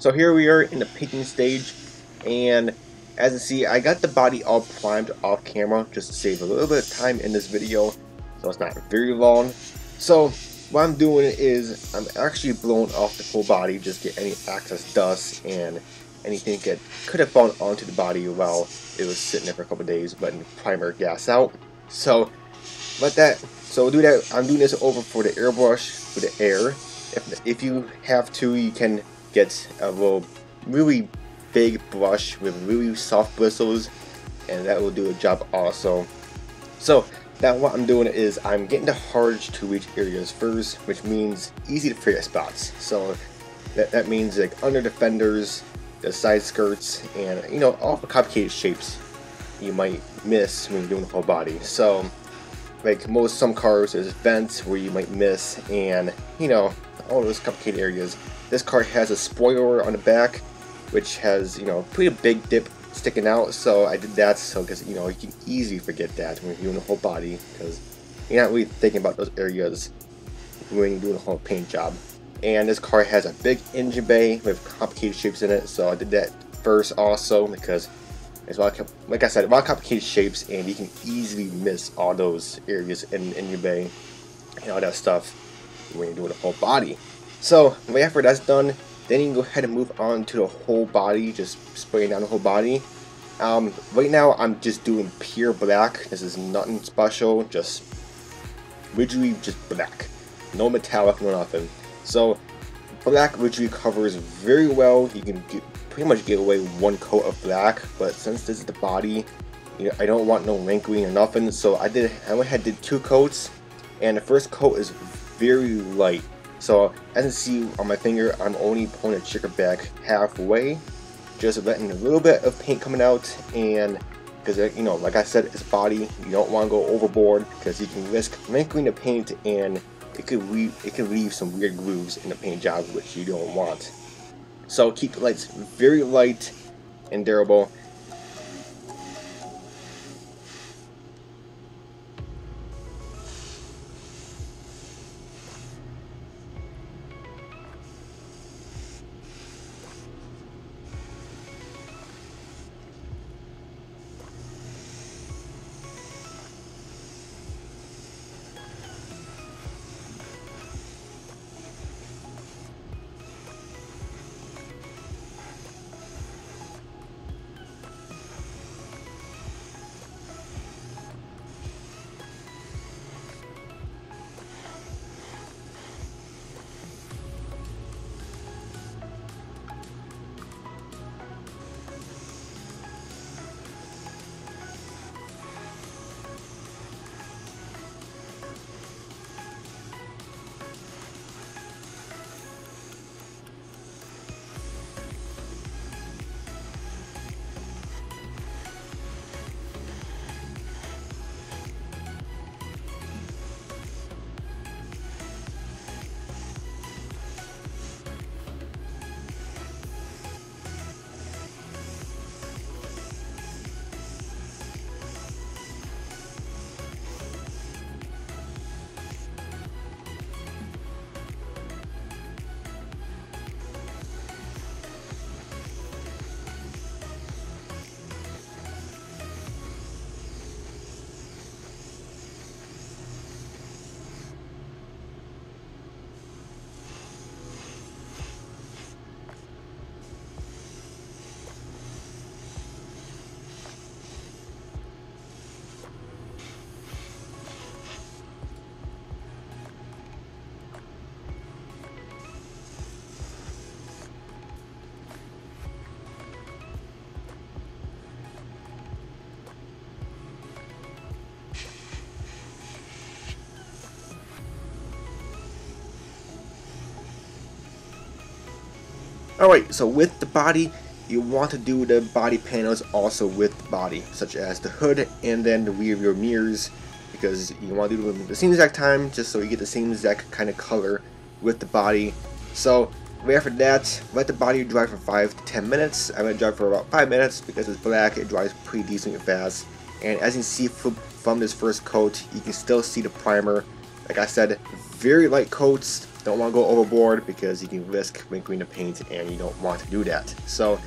So here we are in the painting stage, and as you see, I got the body all primed off camera just to save a little bit of time in this video, so it's not very long. So what I'm doing is I'm actually blowing off the full body, just to get any excess dust and anything that could have fallen onto the body while it was sitting there for a couple days, letting primer gas out. So let that. So we'll do that. I'm doing this over for the airbrush for the air. If if you have to, you can get a little really big brush with really soft bristles, and that will do a job also. So now what I'm doing is I'm getting the hardest to reach areas first, which means easy to forget spots. So that, that means like under the fenders, the side skirts, and you know, all the complicated shapes you might miss when you're doing the whole body. So like most some cars there's vents where you might miss and you know all those complicated areas. This car has a spoiler on the back which has you know pretty big dip sticking out so I did that so because you know you can easily forget that when you're doing the whole body because you're not really thinking about those areas when you're doing the whole paint job and this car has a big engine bay with complicated shapes in it so I did that first also because it's like, like I said a lot of complicated shapes and you can easily miss all those areas in, in your bay and all that stuff when you're doing the whole body. So right after that's done then you can go ahead and move on to the whole body just spraying down the whole body. Um, right now I'm just doing pure black. This is nothing special just rigidly just black. No metallic no nothing. So black rigidly covers very well. You can get, pretty much get away one coat of black, but since this is the body, you know, I don't want no wrinkling or nothing. So I did I went ahead did two coats, and the first coat is very light. So as you see on my finger, I'm only pulling the trigger back halfway, just letting a little bit of paint coming out and because you know like I said it's body you don't want to go overboard because you can risk wrinkling the paint and it could leave, it could leave some weird grooves in the paint job which you don't want. So keep the lights very light and durable. Alright, so with the body, you want to do the body panels also with the body, such as the hood and then the rear your mirrors, because you want to do them at the same exact time, just so you get the same exact kind of color with the body. So, right after that, let the body dry for 5 to 10 minutes. I'm going to dry for about 5 minutes because it's black, it dries pretty decently fast. And as you can see from this first coat, you can still see the primer. Like I said, very light coats, don't want to go overboard because you can risk wrinkling the paint and you don't want to do that. So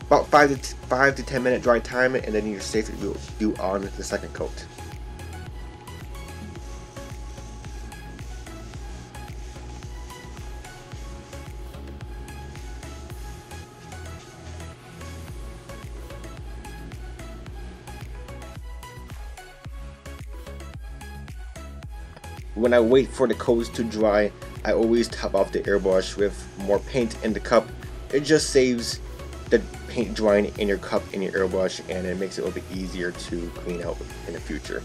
about 5 to, five to 10 minute dry time and then you're safe to do, on the second coat. When I wait for the coats to dry, I always top off the airbrush with more paint in the cup. It just saves the paint drying in your cup in your airbrush and it makes it a little bit easier to clean out in the future.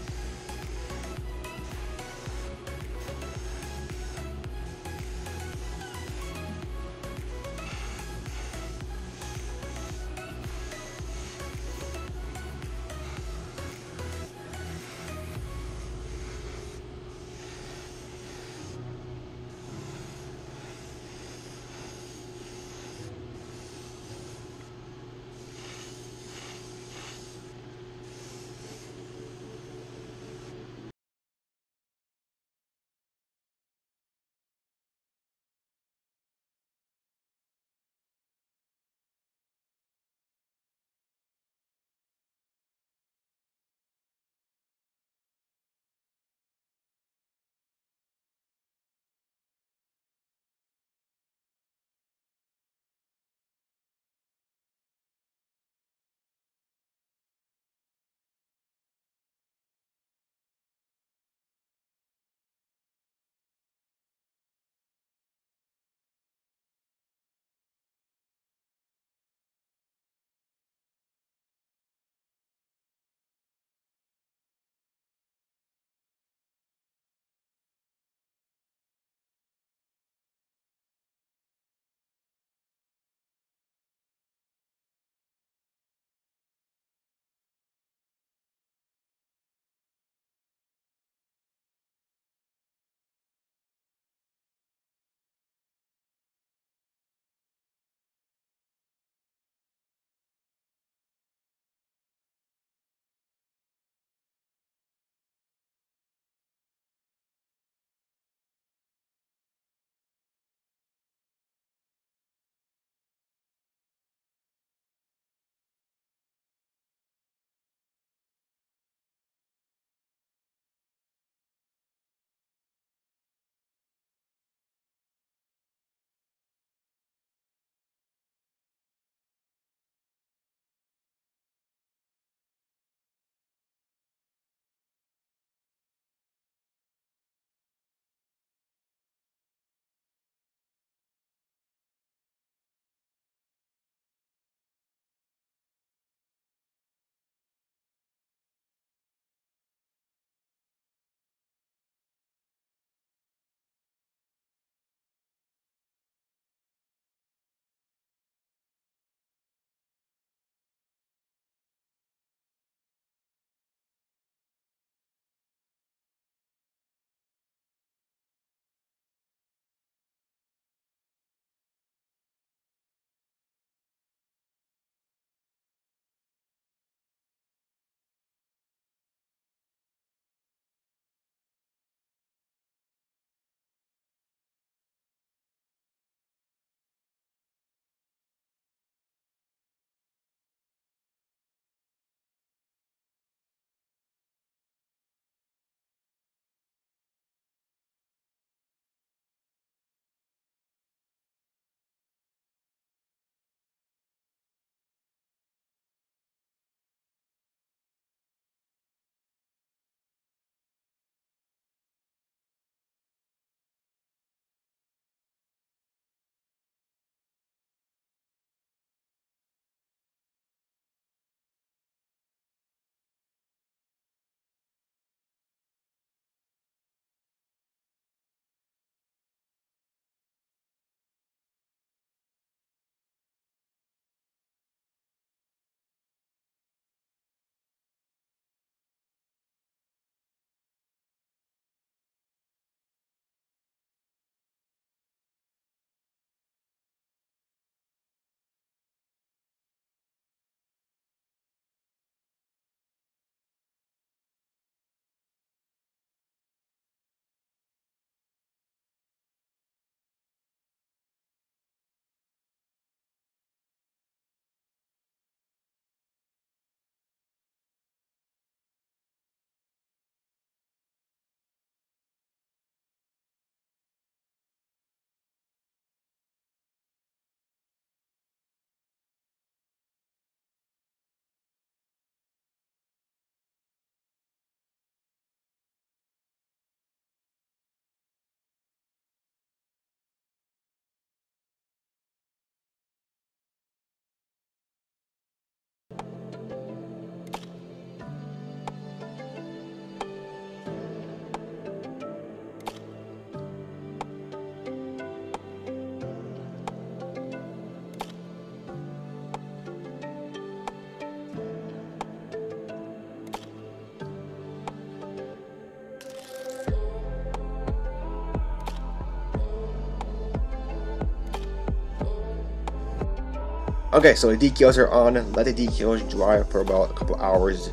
Okay, so the decals are on. Let the decals dry for about a couple hours.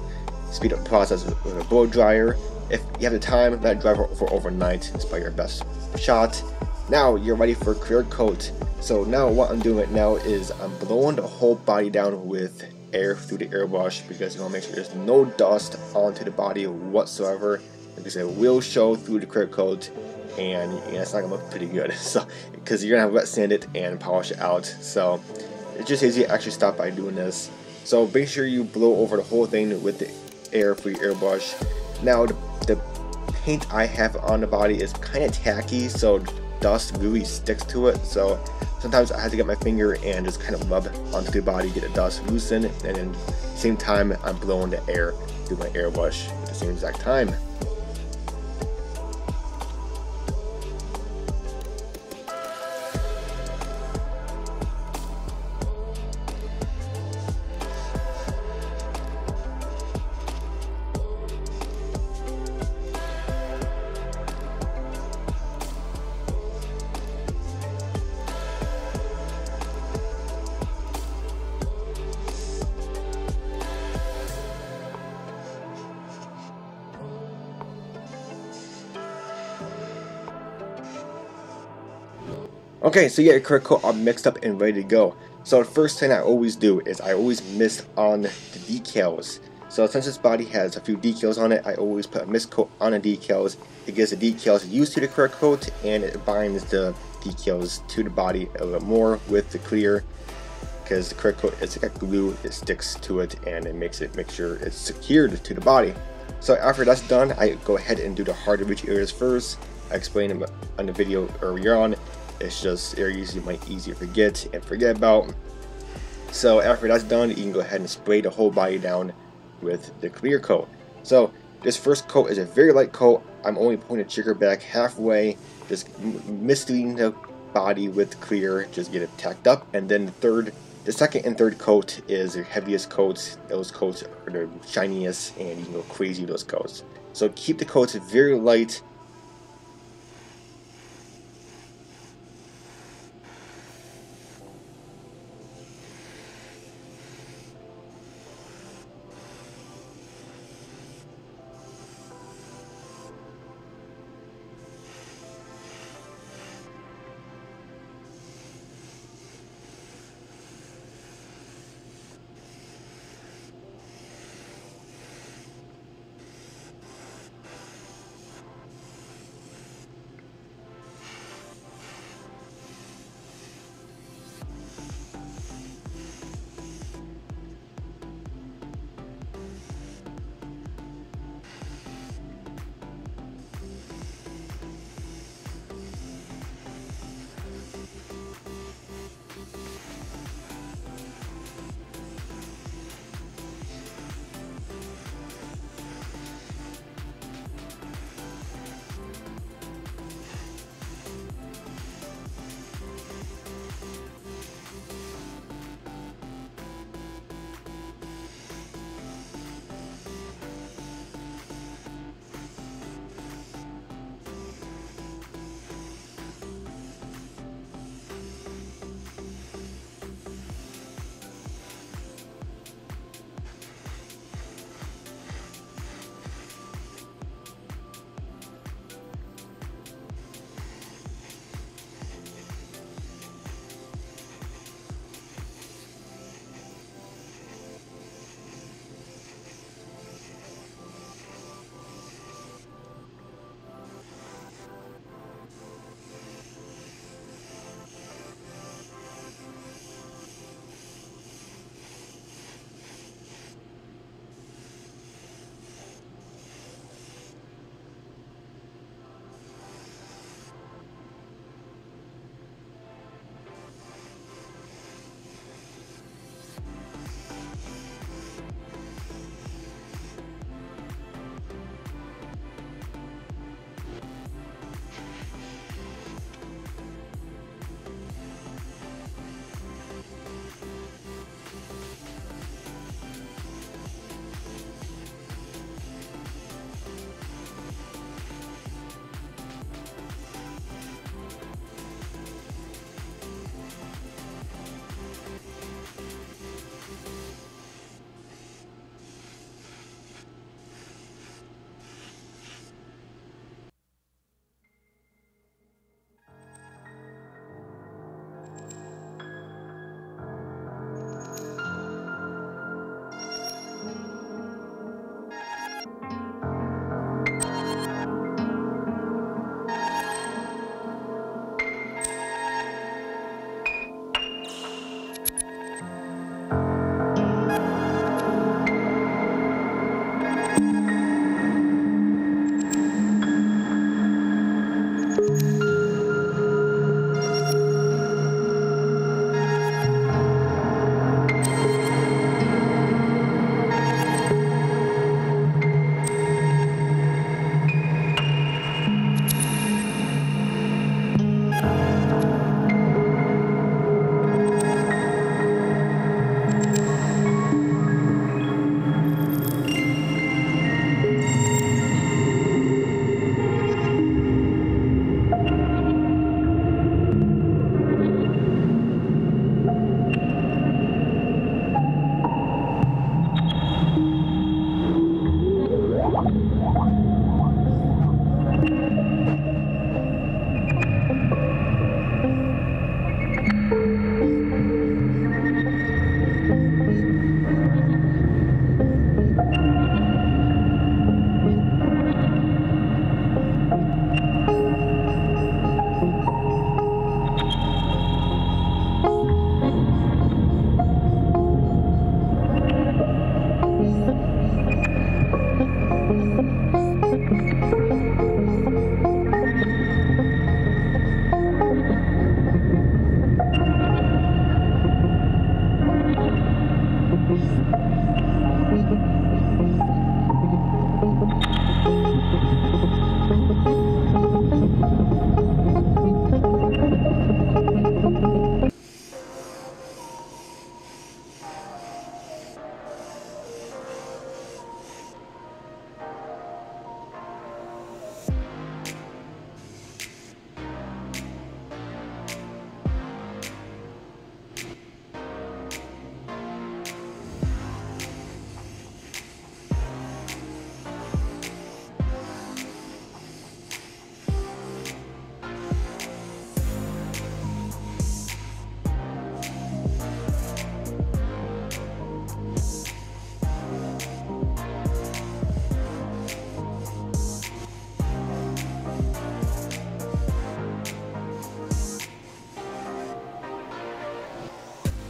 Speed up the process with a blow dryer. If you have the time, let it dry for, for overnight. It's probably your best shot. Now you're ready for clear coat. So now what I'm doing right now is I'm blowing the whole body down with air through the airbrush because you want to make sure there's no dust onto the body whatsoever. Because it will show through the clear coat and it's not gonna look pretty good. So because you're gonna have wet sand it and polish it out. So it just saves you actually stop by doing this. So make sure you blow over the whole thing with the air for your airbrush. Now the, the paint I have on the body is kind of tacky, so dust really sticks to it. So sometimes I have to get my finger and just kind of rub onto the body, get the dust loosened, and then same time I'm blowing the air through my airbrush at the same exact time. Okay, so yeah, your clear coat all mixed up and ready to go. So the first thing I always do is I always mist on the decals. So since this body has a few decals on it, I always put a mist coat on the decals. It gives the decals used to the clear coat and it binds the decals to the body a little more with the clear because the clear coat is like a glue, it sticks to it and it makes it make sure it's secured to the body. So after that's done, I go ahead and do the hard to reach areas first. I explained on the video earlier on it's just areas you might easier forget and forget about. So after that's done, you can go ahead and spray the whole body down with the clear coat. So this first coat is a very light coat. I'm only pulling the trigger back halfway, just misting the body with clear, just get it tacked up. And then the third, the second and third coat is the heaviest coats. Those coats are the shiniest and you can go crazy with those coats. So keep the coats very light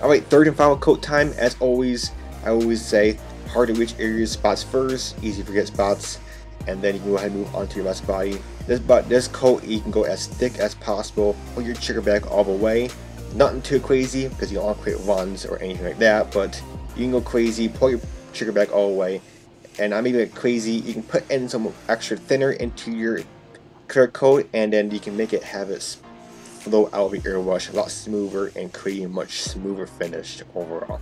Alright, third and final coat time. As always, I always say hard to reach areas spots first, easy to forget spots, and then you can go ahead and move on to your rest body. This but this coat you can go as thick as possible, pull your trigger back all the way. Nothing too crazy because you don't want to create runs or anything like that, but you can go crazy, pull your trigger back all the way. And I'm even crazy, you can put in some extra thinner into your clear coat and then you can make it have it flow out of your airbrush a lot smoother and creating a much smoother finish overall.